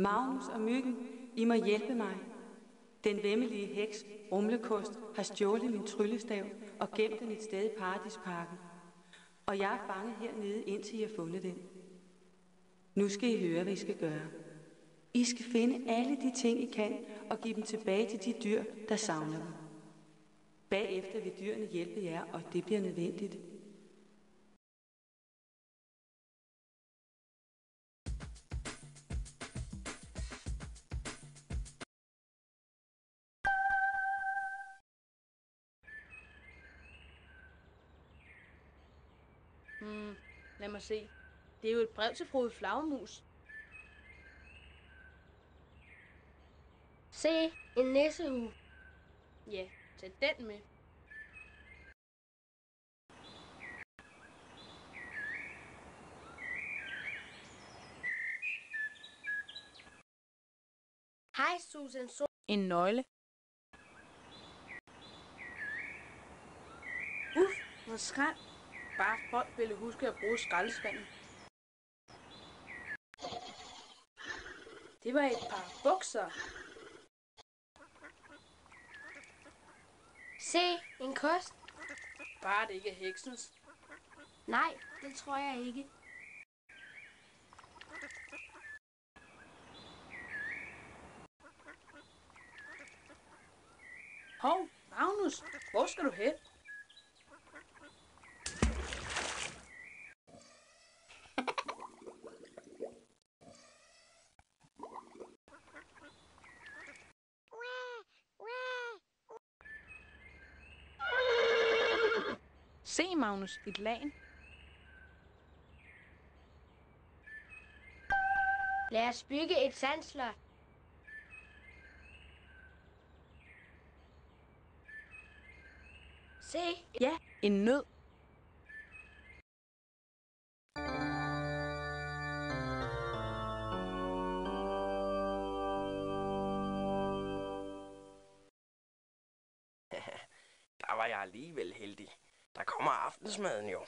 Magnus og Myggen, I må hjælpe mig. Den vemmelige heks, Rumlekost, har stjålet min tryllestav og gemt den et sted i Paradisparken. Og jeg er fanget hernede, indtil I har fundet den. Nu skal I høre, hvad I skal gøre. I skal finde alle de ting, I kan, og give dem tilbage til de dyr, der savner dem. Bagefter vil dyrene hjælpe jer, og det bliver nødvendigt. Lad mig se. Det er jo et brev til Frode Flagermus. Se, en nissehue. Ja, tag den med. Hej, Susan. So En nøgle. Uff, hvor skræm. Bare folk ville huske at bruge skraldespanden. Det var et par bukser. Se, en kost. Bare det ikke er heksens. Nej, det tror jeg ikke. Hov, Magnus, hvor skal du hen? Se, Magnus, et lagen. Lad os bygge et sandslot. Se, Ja, en nød. Der var jeg alligevel heldig. Der kommer aftensmaden jo.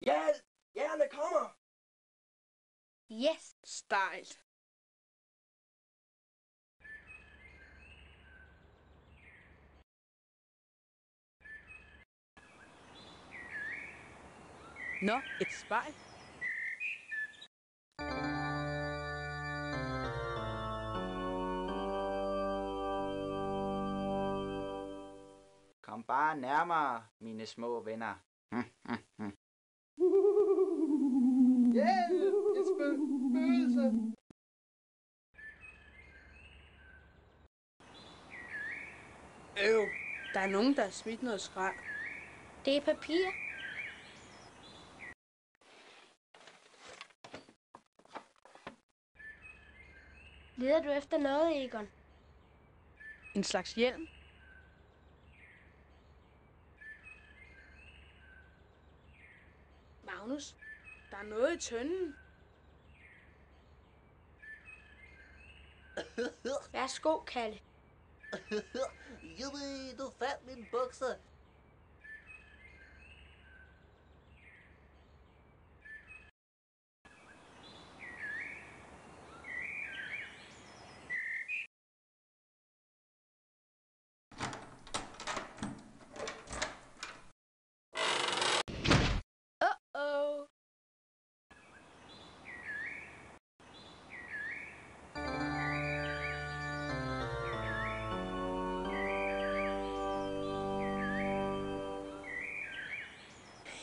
Hjælp! Jerne kommer! yes. Stejlt. Nå, et spejl. Kom bare nærmere, mine små venner. Hjælp! Et spøgelse! Øv, der er nogen, der har smidt noget skrald. Det er papir. Leder du efter noget, Egon? En slags hjelm. Magnus, der er noget i tønden. Værsgo, Kalle. Jubi, du fandt min bukser.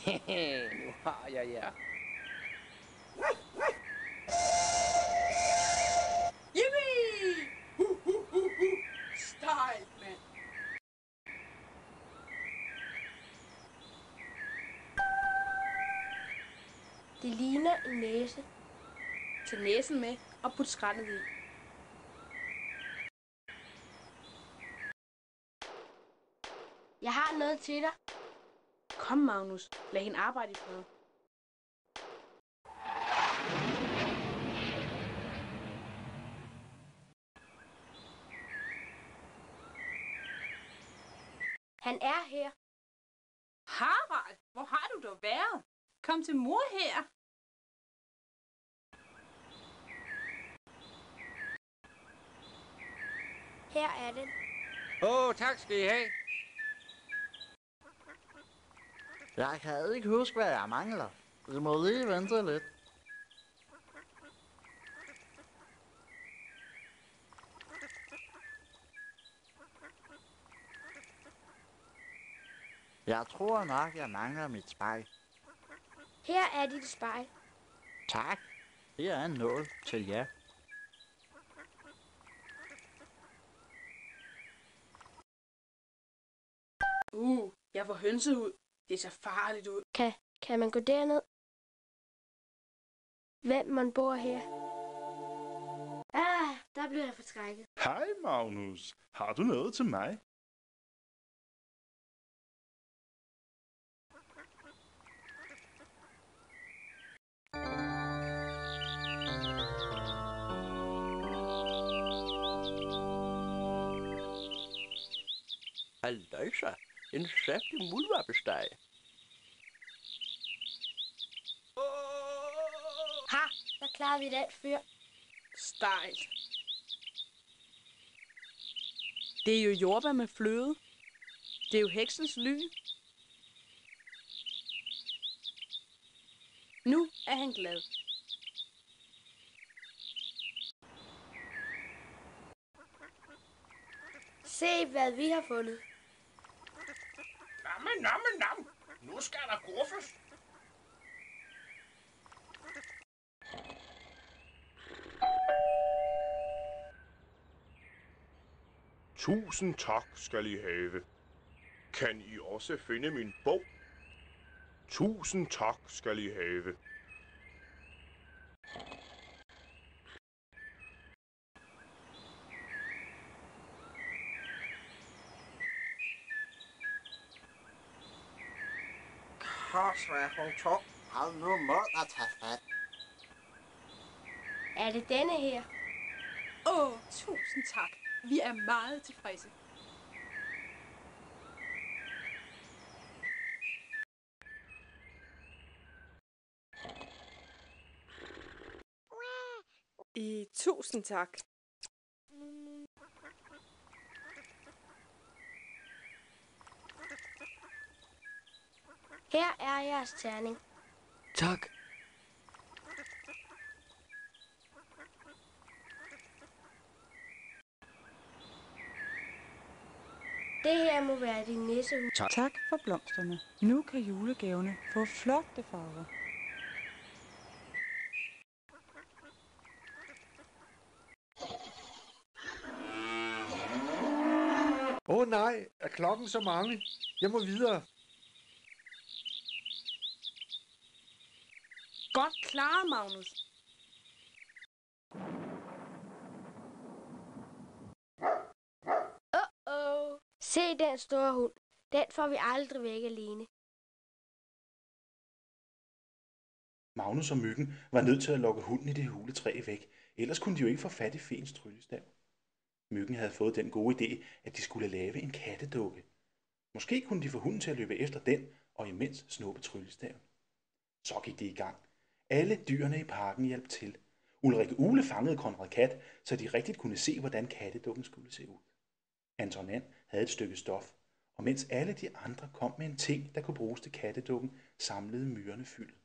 Nu har jeg jer. Yippie! Stejlt, mand. Det ligner en næse. Tag næsen med og put skraldet i. Jeg har noget til dig. Kom, Magnus. Lad hende arbejde i fred. Han er her. Harald, hvor har du dog været? Kom til mor her. Her er den. Åh, oh, tak skal I have. Jeg kan ikke huske, hvad jeg mangler. Du må lige vente lidt. Jeg tror nok, jeg mangler mit spejl. Her er dit spejl. Tak. Det er en nål til jer. Uh, jeg får hønset ud. Det ser farligt ud. Kan, kan man gå derned? Hvem man bor her? Ah, der blev jeg forskrækket. Hej Magnus, har du noget til mig? Halløjsa, en saftig muldvarpesteg. Ha, der klarede vi den fyr. Stejlt. Det er jo jordbær med fløde. Det er jo heksens lyn. Nu er han glad. Se, hvad vi har fundet. Namme, namme, namme. Nu skal der guffes. Tusind tak skal I have. Kan I også finde min bog? Tusind tak skal I have. Kors, hvad hun tung. Hold nu mod at tage fat. Er det denne her? Åh, oh, tusind tak. Vi er meget tilfredse. I tusind tak. Her er jeres terning. Tak. Det her må være din nissehus. Tak for blomsterne. Nu kan julegaverne få flotte farver. Åh oh, nej, er klokken så mange? Jeg må videre. Godt klaret, Magnus. Oh, se den store hund. Den får vi aldrig væk alene. Magnus og Myggen var nødt til at lokke hunden i det huletræ væk, ellers kunne de jo ikke få fat i fens tryllestav. Myggen havde fået den gode idé, at de skulle lave en kattedukke. Måske kunne de få hunden til at løbe efter den, og imens snuppe tryllestaven. Så gik de i gang. Alle dyrene i parken hjalp til. Ulrik Ule fangede Konrad Kat, så de rigtigt kunne se, hvordan kattedukken skulle se ud. Anton And havde et stykke stof, og mens alle de andre kom med en ting, der kunne bruges til kattedukken, samlede myrerne fyldet.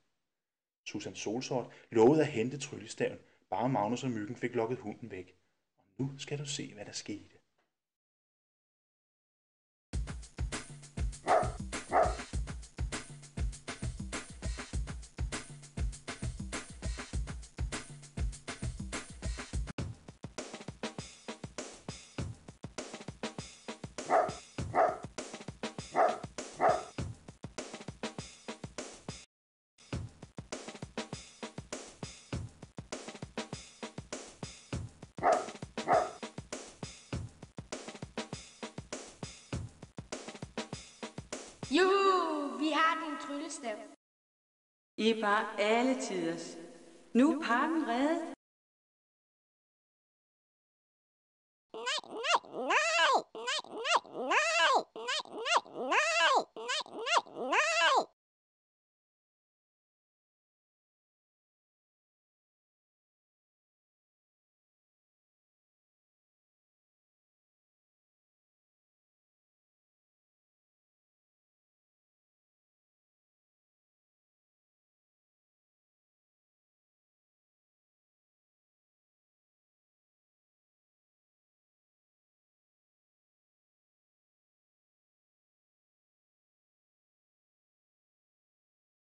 Susan Solsort lovede at hente tryllestaven, bare Magnus og Myggen fik lukket hunden væk. Og nu skal du se, hvad der skete. Juhu, vi har din tryllestav. I er bare alle tiders. Nu er parken reddet. Nej, nej, nej, nej, nej, nej, nej, nej, nej, nej, nej.